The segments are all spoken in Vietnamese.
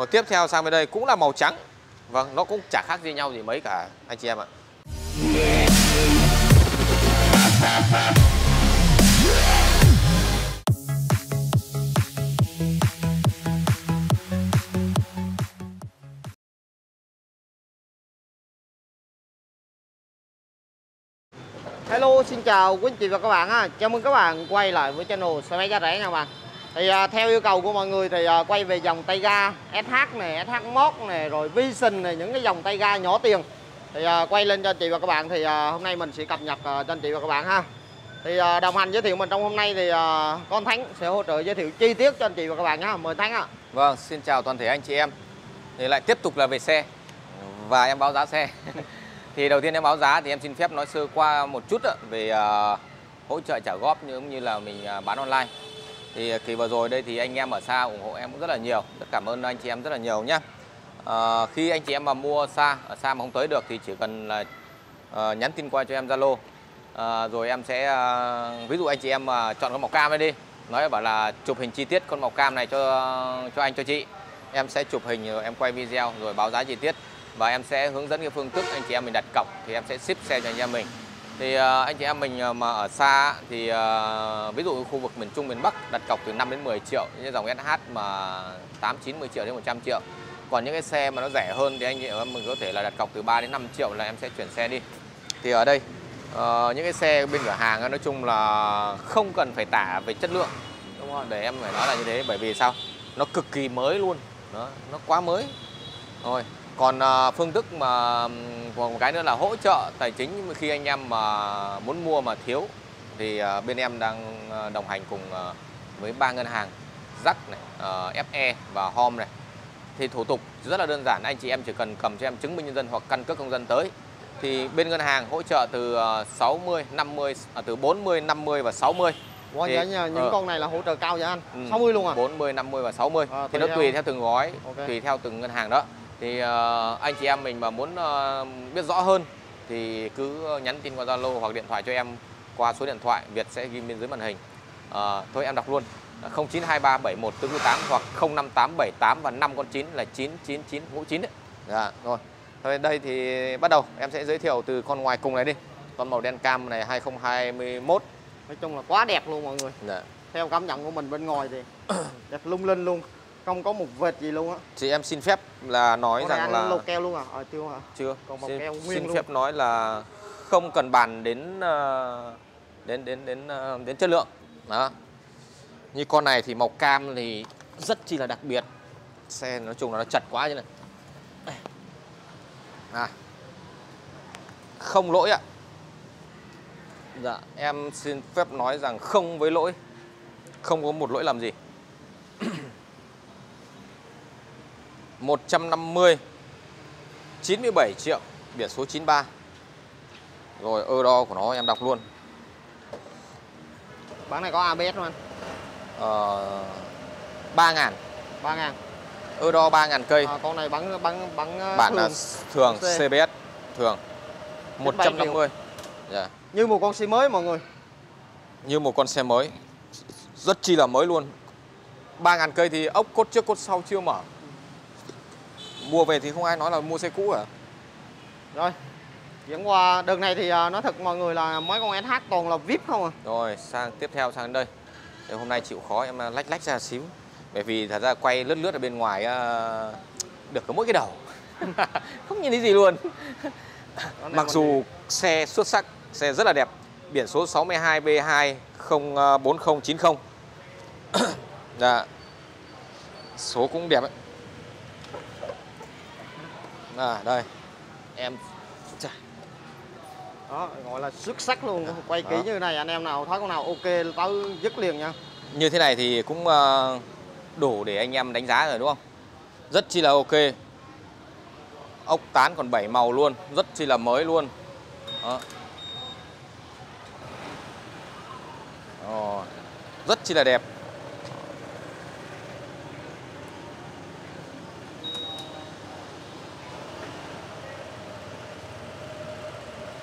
Còn tiếp theo sang bên đây cũng là màu trắng Vâng, nó cũng chả khác gì nhau gì mấy cả anh chị em ạ Hello, xin chào quý anh chị và các bạn ha. Chào mừng các bạn quay lại với channel xe máy giá rẻ nha các bạn. Thì à, theo yêu cầu của mọi người thì à, quay về dòng tay ga SH này, SH1 này, rồi Vision này, những cái dòng tay ga nhỏ tiền. Thì à, quay lên cho anh chị và các bạn thì à, hôm nay mình sẽ cập nhật à, cho anh chị và các bạn ha. Thì à, đồng hành giới thiệu mình trong hôm nay thì à, con Thắng sẽ hỗ trợ giới thiệu chi tiết cho anh chị và các bạn nhé. Mời Thắng ạ. Vâng, xin chào toàn thể anh chị em Thì lại tiếp tục là về xe Và em báo giá xe Thì đầu tiên em báo giá thì em xin phép nói sơ qua một chút về à, hỗ trợ trả góp cũng như là mình à, bán online thì à, kỳ vừa rồi đây thì anh em ở xa ủng hộ em cũng rất là nhiều. Rất cảm ơn anh chị em rất là nhiều nhé à, Khi anh chị em mà mua xa, ở xa mà không tới được thì chỉ cần là uh, nhắn tin qua cho em Zalo. À, Rồi em sẽ, uh, ví dụ anh chị em mà chọn con màu cam đây đi. Nói bảo là chụp hình chi tiết con màu cam này cho cho anh cho chị. Em sẽ chụp hình rồi em quay video rồi báo giá chi tiết. Và em sẽ hướng dẫn cái phương thức anh chị em mình đặt cọc thì em sẽ ship xe cho anh em mình thì uh, anh chị em mình à, mà ở xa thì uh, ví dụ khu vực miền Trung miền Bắc đặt cọc từ 5 đến 10 triệu như dòng SH mà 8 9 10 triệu đến 100 triệu. Còn những cái xe mà nó rẻ hơn thì anh chị em mình có thể là đặt cọc từ 3 đến 5 triệu là em sẽ chuyển xe đi. Thì ở đây uh, những cái xe bên cửa hàng nói chung là không cần phải tả về chất lượng đúng không? Để em phải nói là như thế bởi vì sao? Nó cực kỳ mới luôn. Đó nó quá mới. Rồi còn uh, phương thức mà còn một cái nữa là hỗ trợ tài chính khi anh em mà muốn mua mà thiếu thì uh, bên em đang đồng hành cùng với ba ngân hàng Zack này, FE và Home này. Thì thủ tục rất là đơn giản, anh chị em chỉ cần cầm cho em chứng minh nhân dân hoặc căn cước công dân tới. Thì bên ngân hàng hỗ trợ từ 60, 50, à, từ 40, 50 và 60. Wow, thì, dạ, những uh, con này là hỗ trợ cao vậy anh? Ừ, 60 luôn à? 40, 50 và 60. À, thì nó theo... tùy theo từng gói, okay. tùy theo từng ngân hàng đó thì uh, anh chị em mình mà muốn uh, biết rõ hơn thì cứ nhắn tin qua Zalo hoặc điện thoại cho em qua số điện thoại Việt sẽ ghi bên dưới màn hình uh, thôi em đọc luôn 0923714448 hoặc 05878 và 5 con 9 là 999 mũ 9 đấy. Dạ, rồi. Thôi đây thì bắt đầu em sẽ giới thiệu từ con ngoài cùng này đi. Con màu đen cam này 2021. Nói chung là quá đẹp luôn mọi người. Dạ. Theo cảm nhận của mình bên ngoài thì đẹp lung linh luôn không có một vệt gì luôn á. Chị em xin phép là nói Con rằng là lô keo luôn à? Ờ chưa hả? Chưa còn xin, keo nguyên xin luôn. phép nói là không cần bàn đến ờ, đến đến đến ờ, đến chất lượng. Đó. Như con này thì màu cam thì rất chi là đặc biệt. Xe nói chung là nó chật quá như này. À. không lỗi ạ. Dạ em xin phép nói rằng không với lỗi. Không có một lỗi làm gì 150 97 triệu biển số 93 rồi ơ đo của nó em đọc luôn. Bán này có ABS không anh? Ờ, 3 ngàn. 3 ngàn. Ơ đo 3 ngàn cây. À, Con này bắn bắn bắn ờ, Bản thường, là thường. CBS thường 150 yeah. Như một con xe mới mọi người. Như một con xe mới. Rất chi là mới luôn. 3 ngàn cây thì ốc cốt trước cốt sau chưa mở mua về thì không ai nói là mua xe cũ à? Rồi dẫn qua đợt này thì à, nói thật mọi người là mấy con SH toàn là VIP không à? Rồi sang tiếp theo sang đây. Thì hôm nay chịu khó em à, lách lách ra xíu. Bởi vì thật ra quay lướt lướt ở bên ngoài được có mỗi cái đầu. Không nhìn thấy gì luôn. Mặc dù xe xuất sắc xe rất là đẹp. Biển số 62 B2 04090 dạ số cũng đẹp ấy à đây. Em. Đó gọi là xuất sắc luôn. Quay kỹ như này anh em nào thấy con nào ok tới dứt liền nha. Như thế này thì cũng ờ, đủ để anh em đánh giá rồi đúng không? Rất chi là ok. Ốc tán còn 7 màu luôn rất chi là mới luôn. Đó. Ồ, rất chi là đẹp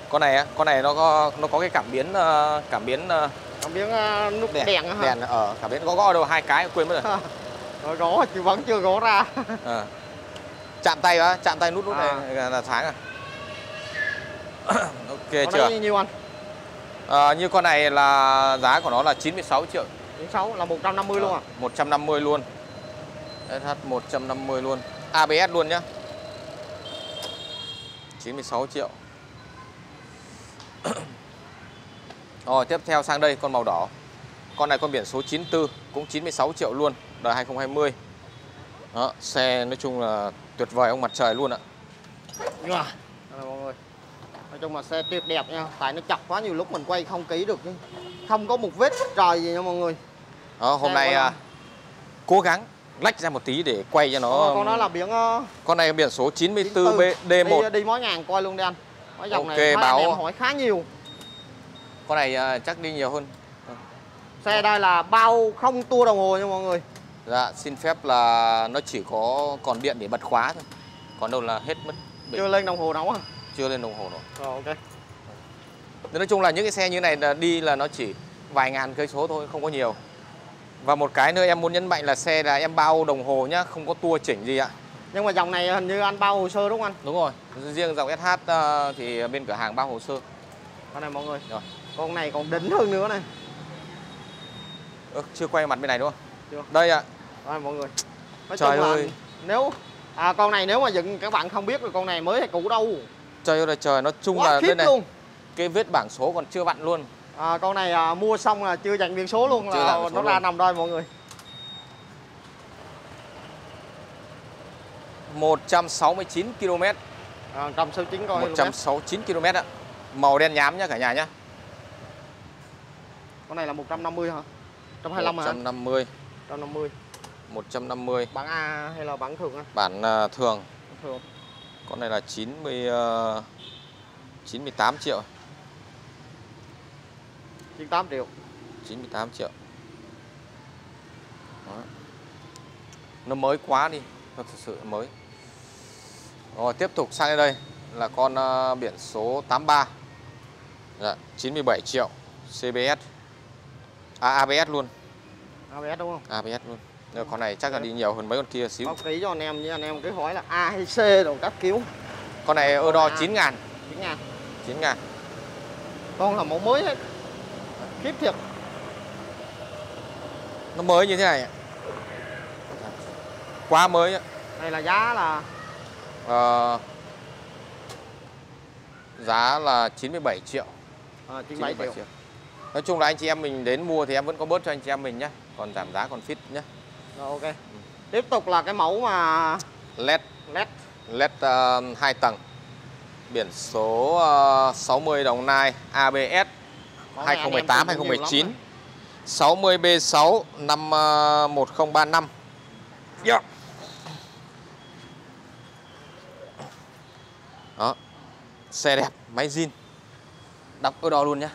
con này con này nó có nó có cái cảm biến ờ, cảm biến ờ, cảm biến uh, nút đèn đèn, đèn ở cảm biến có gõ đâu hai cái quên mất rồi Rồi gỗ chứ vẫn chưa gỗ ra. à. chạm tay á chạm tay nút nút À. này là sáng à ok Còn chưa nhiêu anh? à, như con này là giá của nó là 96 triệu Biển xấu là 150 luôn à. 150 luôn SH 150 luôn ABS luôn nhá 96 triệu Rồi tiếp theo sang đây con màu đỏ Con này con biển số 94 Cũng 96 triệu luôn Đời 2020 Đó, Xe nói chung là tuyệt vời ông mặt trời luôn ạ Đây là mọi người. Nói chung là xe tuyệt đẹp nha. Tại nó chặt quá nhiều lúc mình quay không kỹ được. Không có một vết trời gì nha mọi người. Đó, Hôm Xe nay à, cố gắng lách ra một tí để quay cho nó Ờ, con đó là biển uh, Con này biển số 94 94. D1 Đi, đi mỗi ngàn coi luôn đi anh. Mấy dòng Ok, này báo- em hỏi khá nhiều. Con này à, chắc đi nhiều hơn Xe đây là bao không tua đồng hồ nha mọi người. Dạ, xin phép là nó chỉ có còn điện để bật khóa thôi. Còn đâu là hết mất bình. Chưa lên đồng hồ nóng à. chưa lên đồng hồ rồi. Rồi ok. Nói chung là những cái xe như này là đi là nó chỉ vài ngàn cây số thôi, không có nhiều. Và một cái nữa em muốn nhấn mạnh là xe là em bao đồng hồ nhá, không có tua chỉnh gì ạ. Nhưng mà dòng này hình như anh bao hồ sơ đúng không anh? Đúng rồi, riêng dòng SH ờ, thì bên cửa hàng bao hồ sơ. Con này mọi người. Rồi. Con này còn đỉnh hơn nữa này. Ơ, chưa quay mặt bên này đúng không? Chưa. Đây ạ. Đây mọi người. Nói Trời ơi. nếu à, con này nếu mà dựng các bạn không biết là con này mới hay cũ đâu. Trời ơi là trời, nói chung Quá là đây này, luôn. cái vết bảng số còn chưa vặn luôn. À, con này à, mua xong là chưa dành biển số luôn Chưa là nó ra luôn. nằm đây mọi người. 169 km, À, cầm số 9 coi luôn 169 km ạ. Màu đen nhám nhá cả nhà nhá. Con này là 150 hả? 125 hả? 150 150. 150 Bản A hay là bản thường anh? bản à, thường thường. con này là 90 ờ, 98 triệu 98 triệu. 98 triệu Đó. nó mới quá đi thực sự mới rồi tiếp tục sang đây là con ờ, biển số 83 dạ, 97 triệu CBS à, ABS luôn ABS đúng không? ABS luôn Rồi con này chắc là đi nhiều hơn mấy con kia xíu Báo kỹ cho anh em với anh em cứ hỏi là A hay C đồ các kiểu. con này ơ đo À. 9 ngàn 9 ngàn. 9 ngàn Con là mẫu mới hết. Khiếp thiệt. nó mới như thế này quá mới ạ. Này là giá là Ờ, giá là 97 triệu. À, 97 triệu. Nói chung là anh chị em mình đến mua thì em vẫn có bớt cho anh chị em mình nhé Còn giảm giá còn fit nhé Rồi ok. Tiếp tục là cái mẫu mà LED. LED. LED uh, 2 tầng. Biển số uh, 60 Đồng Nai ABS em 2018 dùng nhiều lắm 2019 rồi. 60 B6 năm uh, 1035 yeah. Đó Xe đẹp, máy zin Đọc ơ đo luôn nhá.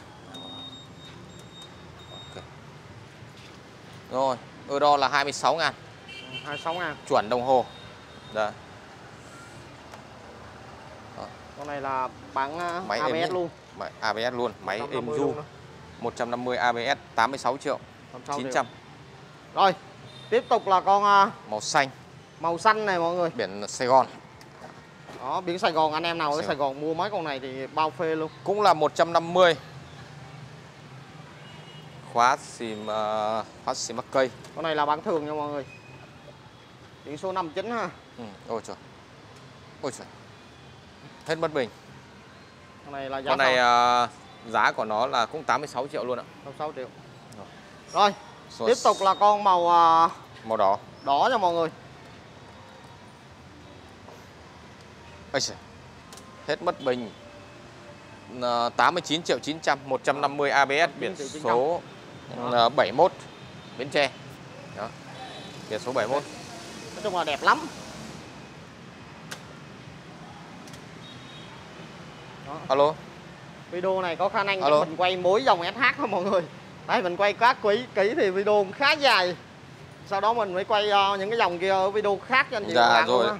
Rồi, ơ đo là 26 ngàn 26 ngàn. Chuẩn đồng hồ Đấy. Con này là bản à, Máy êm ABS nhất. luôn. Máy ABS luôn, máy êm 150 du luôn đó. 150 ABS 86 triệu 160 triệu. 900 Rồi, tiếp tục là con à, Màu xanh, màu xanh này mọi người. biển Sài Gòn Đó, biển Sài Gòn anh em nào ở Sài Sài Gòn mua mấy con này thì bao phê luôn. Cũng là 150 Khóa xìm ờ, Khóa xìm mắc cây Con này là bản thường nha mọi người. Biển số 59 ha. ừ. Ôi trời Ôi trời Hết mất bình Con này là giá Con này ờ, giá của nó là cũng 86 triệu luôn ạ 66 triệu. Rồi. Rồi, Rồi tiếp tục là con màu à, Màu đỏ đỏ nha mọi người. Ôi trời Hết mất bình Ờ, 89 triệu 900 150 ABS biển 89 triệu 900. số ờ, 71 Bến Tre Đó Biển số 71 Nói chung là đẹp lắm. Đó. Alo Video này có khả năng Alo. mình quay mỗi dòng SH thôi mọi người. Đấy mình quay các quý kỹ thì video khá dài. Sau đó mình mới quay ờ, những cái dòng kia ở video khác cho anh chị Dạ, các bạn rồi. ha.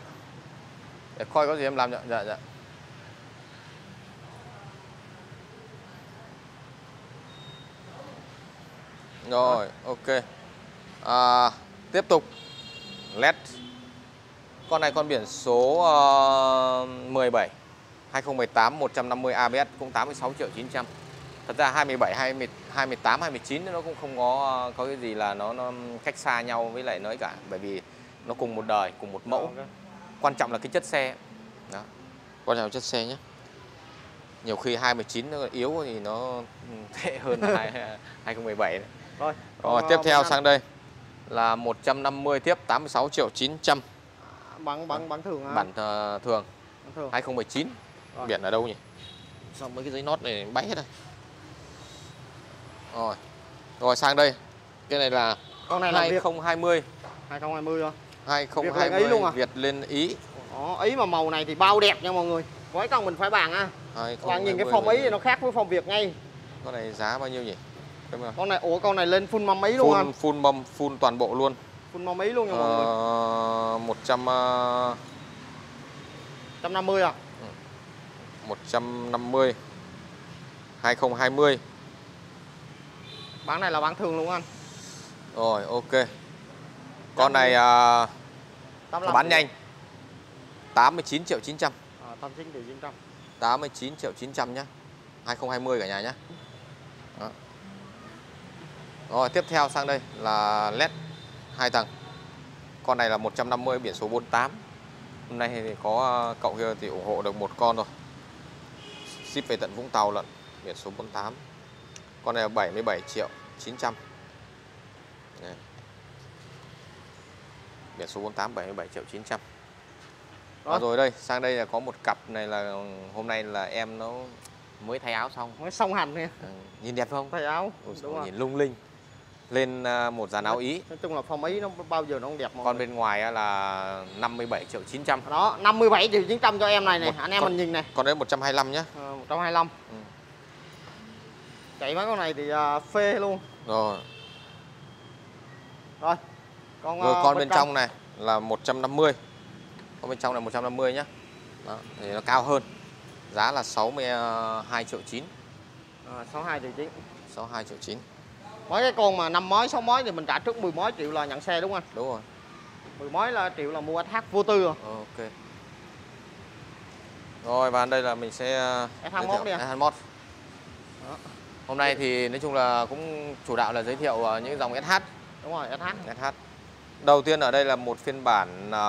Để coi có gì em làm nhá. Dạ dạ. Rồi ok. À, Tiếp tục. LED. Con này con biển số uh, 17 2018 150 ABS cũng 86 triệu 900 Thật ra 27, 20, 28, 29 nó cũng không có ờ, có cái gì là nó, nó cách xa nhau với lại nói cả. Bởi vì nó cùng một đời, cùng một mẫu. Dạ, okay. Quan trọng là cái chất xe. Đó. Quan trọng là chất xe nhé. Nhiều khi 219 nó yếu thì nó tệ hơn hai- 2017 đấy. Rồi. Rồi còn, tiếp ờ, theo sang đây. Là 150 tiếp 86 triệu 900 Anh, Bằng bằng bằng thường bản ờ, thường. Bằng thường. 2019 Rồi. biển ở đâu nhỉ? Sao mấy cái giấy nót này bay hết rồi? Rồi. Rồi sang đây. Cái này là Con này là Việt 2020 2020 thôi. 2020 lên Ý luôn à? Việt lên Ý Đó, ý mà màu này thì bao đẹp nha mọi người. Với con mình phải bàn á. Các bạn nhìn cái 2020 phong ý thì nó khác với phong Việt ngay. con này giá bao nhiêu nhỉ. Con này ủa con này lên full mâm ý luôn anh. full full mâm full toàn bộ luôn Full mâm ý luôn nha mọi người. ờ, 100 ờ, 150 à? 150 2020 Bán này là bán thường luôn anh. rồi ok con này à, 85 bán nhanh. 89 triệu 900 À, 89 triệu 900. 89 triệu 900 nhá. 2020 cả nhà nhá. Đó. Rồi tiếp theo sang đây là LED hai tầng. Con này là 150 biển số 48 Hôm nay thì có uh, cậu kia thì ủng hộ được một con rồi Ship về tận Vũng Tàu lận Biển số 48 Con này là 77 triệu 900 Đấy. Biển số 48 77 triệu 900 Rồi. rồi. rồi đây sang đây là có một cặp này là hôm nay là em nó mới thay áo xong Mới song hành nha. Ừ, nhìn đẹp không Thay áo. Ôi Đúng rồi. nhìn lung linh lên à, một dàn áo ý Nói chung là phong ý nó bao giờ nó cũng đẹp mọi con người. bên ngoài là 57 triệu 900 Đó, 57 triệu 900 cho em này nè. Một Anh em con- mình nhìn này. con đấy 125 nhá Ờ, 125. Ừ. Chạy mấy con này thì à, phê luôn. rồi Rồi. Con, rồi à, con bên trong này là 150 con bên trong là 150 nhá đó, thì nó cao hơn giá là 62 triệu 9 À, 62 triệu 9. 62 triệu 9 Mấy cái con mà 5 mối 6 mối thì mình trả trước 10 mối triệu là nhận xe đúng không anh? đúng rồi 10 mối là triệu là mua SH vô tư rồi. ok rồi và đây là mình sẽ à, S21 giới thiệu đi ạ. S21 Đó. hôm nay thì nói chung là cũng chủ đạo là giới thiệu à, những dòng SH Đúng rồi, SH. SH. Đầu tiên ở đây là một phiên bản à,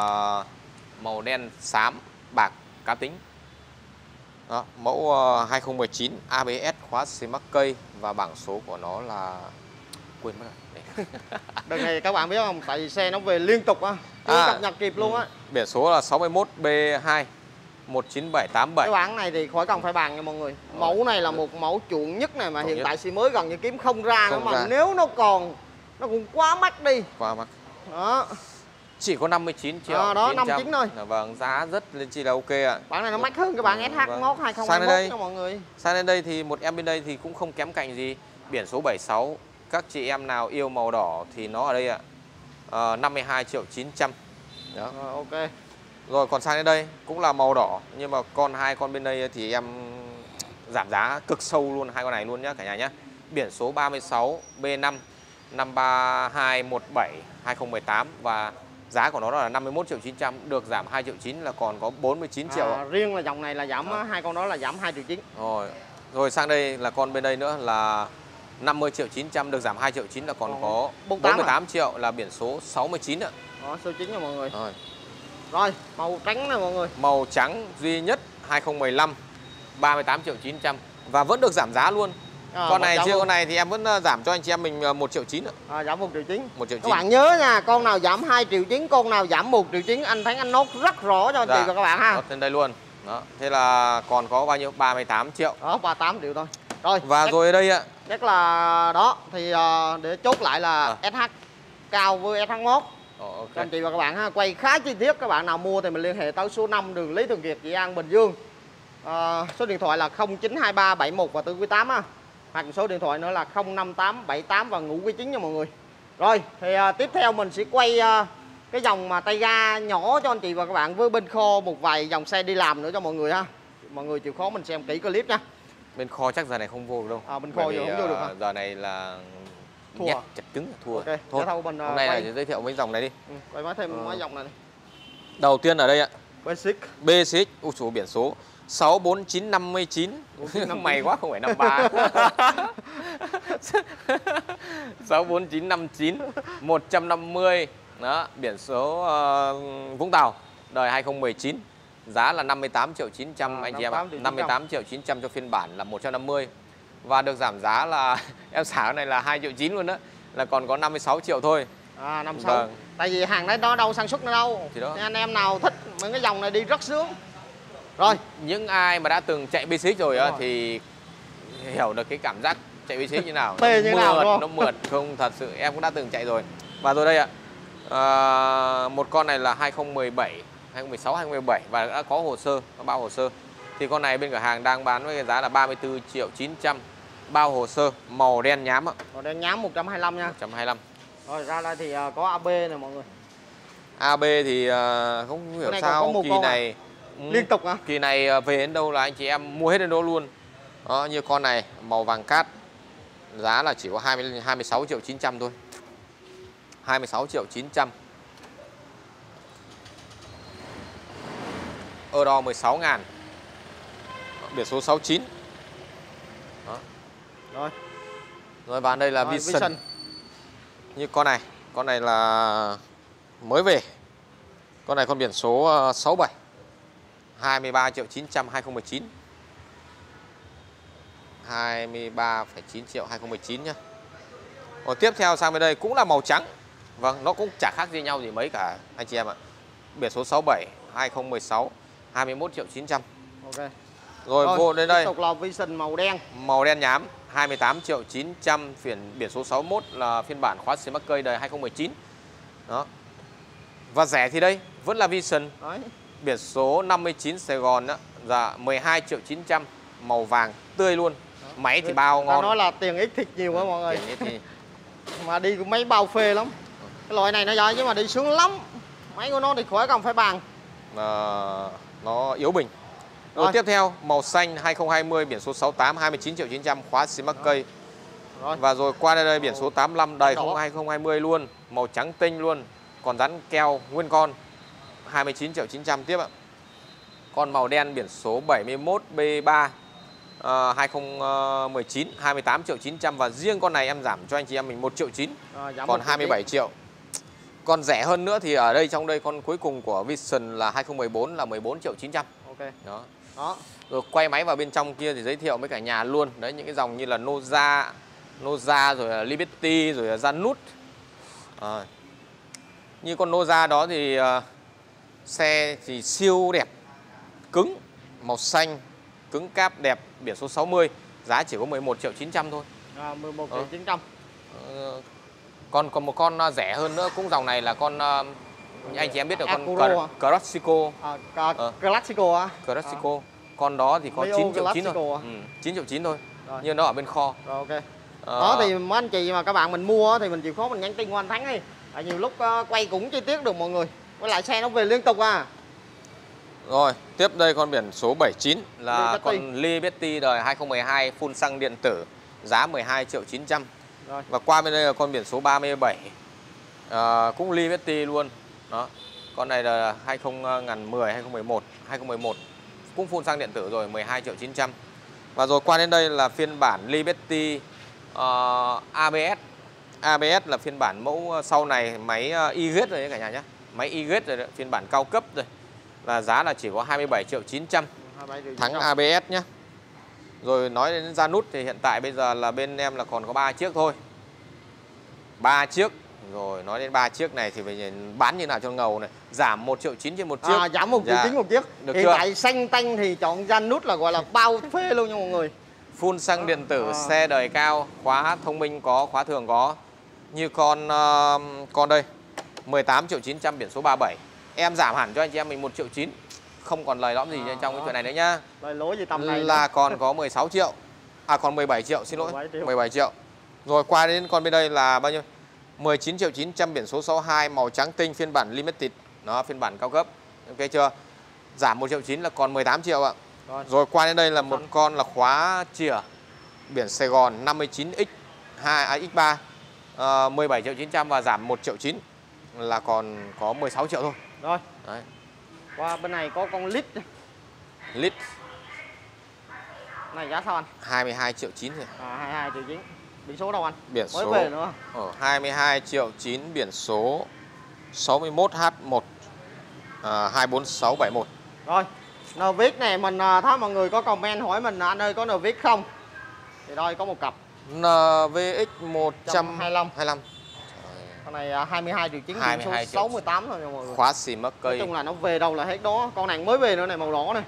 màu đen xám bạc cá tính. Đó, mẫu à, 2019 ABS khóa xì mắc cây và bảng số của nó là quên mất rồi. Đợt này các bạn biết không? Tại vì xe nó về liên tục á. Chưa À, cập nhật kịp luôn á. Biển số là 61 B2 19787. Cái bản này thì khỏi cần phải bàn nha mọi người. Mẫu này là một mẫu chuộng nhất này mà Chuộng hiện nhất. tại xe mới gần như kiếm không ra nữa Không mà ra. nếu nó còn nó cũng quá mắc đi. Qua mắt. Đó. Chỉ có 59 triệu. À, đó, 900. 59 thôi. Dạ Vâng, giá rất lên chi là ok ạ. Bản này nó mắc hơn cái bản Ừ, SH vâng. Mốt Sang đây 2021 đây. nha mọi người. Sang đến đây thì một em bên đây thì cũng không kém cạnh gì Biển số 76 Các chị em nào yêu màu đỏ thì nó ở đây ạ Ờ, 52 triệu 900 Đó. Rồi ok. Rồi còn sang đến đây cũng là màu đỏ Nhưng mà con hai con bên đây thì em giảm giá cực sâu luôn hai con này luôn nhá cả nhà nhá Biển số 36 B5 53217 2018 Và giá của nó là 51 triệu 900 Được giảm 2 triệu 9 là còn có 49 triệu. À, riêng là dòng này là giảm Đó. hai con đó là giảm 2 triệu 9. Rồi. Rồi sang đây là con bên đây nữa là 50 triệu 900 được giảm 2 triệu 9 là còn Còn có 48 à? 48 triệu là biển số 69 ạ. Đó, số 9 nha mọi người. Rồi. Rồi, màu trắng này mọi người. Màu trắng duy nhất 2015 38 triệu 900 và vẫn được giảm giá luôn. À, con này chưa con này thì em vẫn ờ, giảm cho anh chị em mình ờ, 1 triệu 9 ạ. À, giảm 1 triệu 9. 1 triệu Các 9. bạn nhớ nha, con nào giảm 2 triệu 9, con nào giảm 1 triệu 9, anh thấy anh nốt rất rõ cho anh Dạ. chị và các bạn ha. Đó, trên đây luôn. Đó. Thế là còn có bao nhiêu? 38 triệu. Đó, 38 triệu thôi. Rồi, Và chắc, rồi ở đây ạ. chắc là đó thì à, để chốt lại là À. SH cao với SH1 Ồ, ok. cho anh chị và các bạn ha. Quay khá chi tiết, các bạn nào mua thì mình liên hệ tới số 5 đường Lý Thường Kiệt, Dị An, Bình Dương. À, số điện thoại là 092371 và tư quý 8 ha. Hoặc số điện thoại nữa là 05878 và ngũ quý 9 nha mọi người. Rồi, thì à, tiếp theo mình sẽ quay à, cái dòng mà tay ga nhỏ cho anh chị và các bạn với bên kho một vài dòng xe đi làm nữa cho mọi người ha. Mọi người chịu khó mình xem kỹ clip nha. Bên kho chắc giờ này không vô được đâu. À, bên kho giờ không vô được ờ, hả? Giờ này là Thua nhét à? chặt cứng là thua Ok, thôi thầu mình, hôm ờ, nay quay. là giới thiệu mấy dòng này đi ừ, quay máy thêm Ờ. mấy dòng này đi đầu tiên ở đây ạ basic BCX ui số biển số 64959 4959. May quá không phải 53 64959 150 đó biển số ờ, Vũng Tàu đời 2019 giá là 58 triệu 900 À, anh chị em ạ. 58 triệu 58 triệu 900 cho phiên bản là 150 và được giảm giá là em xả này là 2 triệu 9 luôn đó là còn có 56 triệu thôi. À năm sáu. Vâng. tại vì hàng đấy nó đâu sản xuất nữa đâu. Thì đó. Nên anh em nào thích mấy cái dòng này đi rất sướng rồi. Những ai mà đã từng chạy BCX rồi rồi. thì hiểu được cái cảm giác chạy BCX như nào. Như nó nào, mượt, nó mượt. Không thật sự em cũng đã từng chạy rồi. Và rồi đây ạ. À, một con này là 2017 2016 2017 và đã có hồ sơ có bao hồ sơ. Thì con này bên cửa hàng đang bán với cái giá là 34 triệu 900 bao hồ sơ màu đen nhám ạ. Rồi đen nhám 125 nha. 125 rồi ra đây thì à, có AB này mọi người. AB thì à, không hiểu này có sao một kỳ con à? Ừ, liên tục à? Kỳ này à, về đến đâu là anh chị em mua hết đến đó luôn. Đó, như con này màu vàng cát giá là chỉ có 20 26 triệu 900 thôi. 26 triệu 900. Euro 16 ngàn. Biển số 69 rồi. Rồi và đây là rồi, Vision. Như con này Con này là mới về. Con này con biển số ờ, 67 23 triệu 900 2019 23,9 triệu 2019 nhá. Còn tiếp theo sang bên đây cũng là màu trắng. Vâng, nó cũng chả khác gì nhau gì mấy cả anh chị em ạ. Biển số 67 2016 21 triệu 900 ok. Rồi, vô đến đây. tiếp tục là Vision màu đen. Màu đen nhám 28 triệu 900 phiên biển số 61 là phiên bản khóa xì mắc cây đời 2019 Đó. Và rẻ thì đây vẫn là Vision. Đấy Biển số 59 Sài Gòn đó Dạ 12 triệu 900 Màu vàng tươi luôn. Máy thì bao ngon. nói là tiền ít thịt nhiều quá mọi người. Tiền thì mà đi cũng mấy bao phê lắm. Cái loại này nó giỏi chứ mà đi sướng lắm. Máy của nó thì khỏi cần phải bàn. Ờ, Nó yếu bình. Rồi Rồi. tiếp theo màu xanh 2020 biển số 68 29 triệu 900 khóa mắc cây. Rồi. Và rồi qua đây, đây biển số 85 đời Đỏ. 2020 luôn Màu trắng tinh luôn Còn rắn keo nguyên con 29 triệu 900 tiếp ạ. Con màu đen biển số 71 B3 ờ, 2019 28 triệu 900 Và riêng con này em giảm cho anh chị em mình 1 triệu 9 Rồi, giảm Còn một 27 triệu. Còn rẻ hơn nữa thì ở đây trong đây con cuối cùng của Vision là 2014 là 14 triệu 900 ok. Đó. Đó. Rồi quay máy vào bên trong kia thì giới thiệu với cả nhà luôn. Đấy những cái dòng như là Noza Noza rồi là Liberty rồi là Zanut à. như con Noza đó thì ờ, xe thì siêu đẹp cứng màu xanh cứng cáp đẹp biển số 60 giá chỉ có 11 triệu 900 thôi. À, 11 triệu Ờ. 900 Ờ, còn còn một con ờ, rẻ hơn nữa cũng dòng này là con ờ, anh chị em biết được con Acuro à? Crossico à, Ờ. Classico á Classico. Con đó thì có Mio 9 triệu 9 thôi. Classico à? ừ, 9 triệu 9 thôi Rồi. nhưng nó ở bên kho. Rồi ok. Ờ, đó thì mấy anh chị mà các bạn mình mua thì mình chịu khó mình nhắn tin qua anh Thắng đi. Tại nhiều lúc ờ, quay cũng chi tiết được mọi người với lại xe nó về liên tục à? Rồi tiếp đây con biển số 79 là Liberty. con Liberty đời 2012 phun xăng điện tử giá 12 triệu 900 rồi. Và qua bên đây là con biển số 37 Ờ, cũng Liberty luôn. Đó con này là 2010 2011 2011 cũng phun xăng điện tử rồi 12 triệu 900 và rồi qua đến đây là phiên bản Liberty ờ, ABS ABS là phiên bản mẫu sau này máy ờ, YZ rồi đấy cả nhà nhé máy YZ rồi đấy, phiên bản cao cấp rồi. Là giá là chỉ có 27 triệu 900 27 triệu thắng 900. ABS nhé rồi nói đến Zanut thì hiện tại bây giờ là bên em là còn có 3 chiếc thôi. Ba chiếc. Rồi nói đến ba chiếc này thì phải bán như nào cho ngầu này. Giảm 1 triệu 9 trên một chiếc. À, giảm một triệu Dạ. chín một chiếc. Được hiện chưa? tại xanh tanh thì chọn gian nút là gọi là bao phê luôn nha mọi người. Phun xăng điện tử À. xe đời cao khóa thông minh có khóa thường có. Như con ờ, con đây 18 triệu 900 biển số 37 em giảm hẳn cho anh chị em mình 1 triệu 9 không còn lời lõm gì À, trong cái chuyện này nữa nhá. Lời lỗi gì tầm này là còn có 16 triệu. À còn 17 triệu xin lỗi. 17 triệu. 17 triệu. Rồi qua đến con bên đây là bao nhiêu? 19 triệu 900 biển số 62 màu trắng tinh phiên bản limited. Nó phiên bản cao cấp. Ok chưa? Giảm 1 triệu 9 là còn 18 triệu ạ. Rồi. rồi qua đến đây là một con là khóa chìa biển Sài Gòn 59X 2 à, X3 ờ, 17 triệu 900 và giảm 1 triệu 9 là còn có 16 triệu thôi. Rồi, Đấy. qua bên này có con lít Lít này giá sao anh? 22 triệu 9 rồi. À, 22 triệu 9 Biển số đâu anh? Biển Mới số về nữa ở 22 triệu 9 biển số 61H1 à, 24671. Rồi, Nvic này mình à, thấy mọi người có comment hỏi mình anh ơi có Nvic không? Thì đây có một cặp NVX 125 125 Con này à, 22 triệu 9 biển 22 số triệu 68 thôi nha mọi người khóa xì mắc Nói cây. chung là nó về đâu là hết đó Con này mới về nữa này màu đỏ này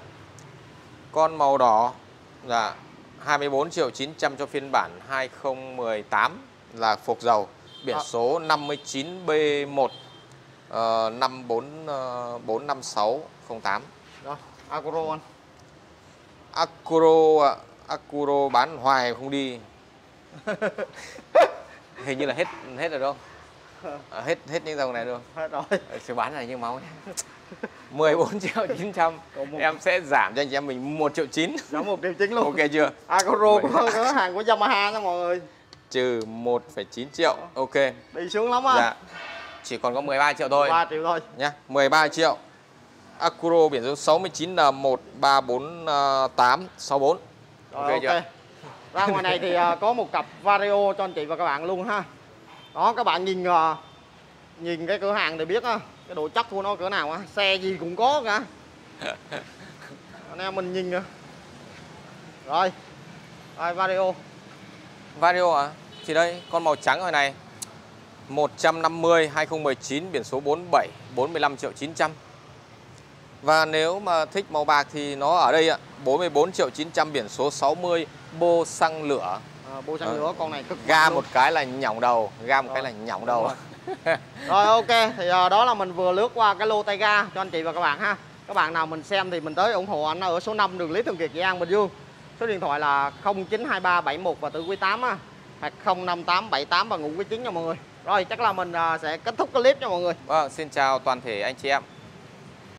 Con màu đỏ là 24 triệu 900 cho phiên bản 2018 là phục dầu. Biển À. số 59B1 uh, 5445608. Rồi, Agro anh Acuro. Acuro bán hoài không đi. Hình như là hết hết rồi đâu. À, hết hết những dòng này rồi. Hết rồi. Sẽ bán này như máu nhé. 14 triệu 900 Còn một- Em sẽ giảm cho anh chị em mình 1 triệu 9 Giảm 1 triệu 9 luôn. Ok chưa? Vậy. có cửa hàng của Yamaha đó mọi người. Trừ 1,9 triệu. Ok. Đi xuống lắm á. Dạ. Chỉ còn có 13 triệu thôi. 3 triệu thôi. Nhá 13 triệu. Acuro biển số 69 là 1348464 Rồi Ok ok, chưa? Ra ngoài này thì à, có một cặp Vario cho anh chị và các bạn luôn ha đó, các bạn nhìn ờ, Nhìn cái cửa hàng để biết á, Cái độ chắc của nó cỡ nào á, Xe gì cũng có cả. Anh em mình nhìn nữa Rồi Rồi Vario? Vario à? Thì đây, con màu trắng rồi này. 150 2019 biển số 47 45 triệu 900 Và nếu mà thích màu bạc thì nó ở đây ạ 44 triệu 900 biển số 60 bô xăng lửa à, Bộ Ờ. lửa con này cực Ga một cái là nhỏng đầu Ga một Rồi. cái là nhỏng đầu Rồi ok, thì à, đó là mình vừa lướt qua cái lô tay ga cho anh chị và các bạn ha. Các bạn nào mình xem thì mình tới ủng hộ anh ở số 5 đường Lý Thường Kiệt, Nghệ An, Bình Dương. Số điện thoại là 092371 và tự quý 8 á, hoặc 05878 và ngũ quý 9 nha mọi người. Rồi chắc là mình à, sẽ kết thúc clip cho mọi người. Vâng, xin chào toàn thể anh chị em